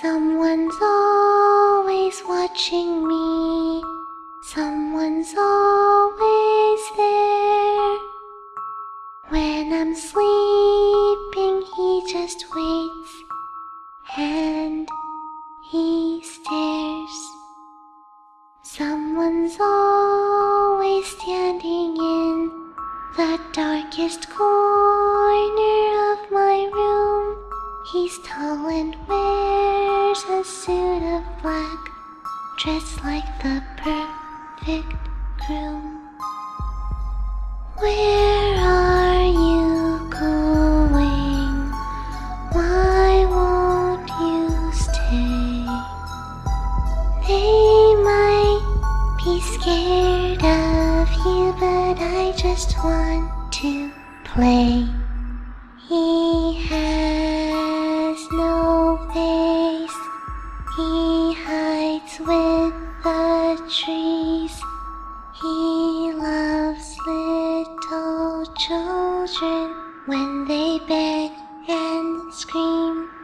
Someone's always watching me. Someone's always there. When I'm sleeping, he just waits and he stares. Someone's always standing in the darkest corner of my room. He's tall and wears a suit of black, dressed like the perfect groom. Where are you going? Why won't you stay? They might be scared of you, but I just want to play. He has with the trees. He loves little children when they beg and scream.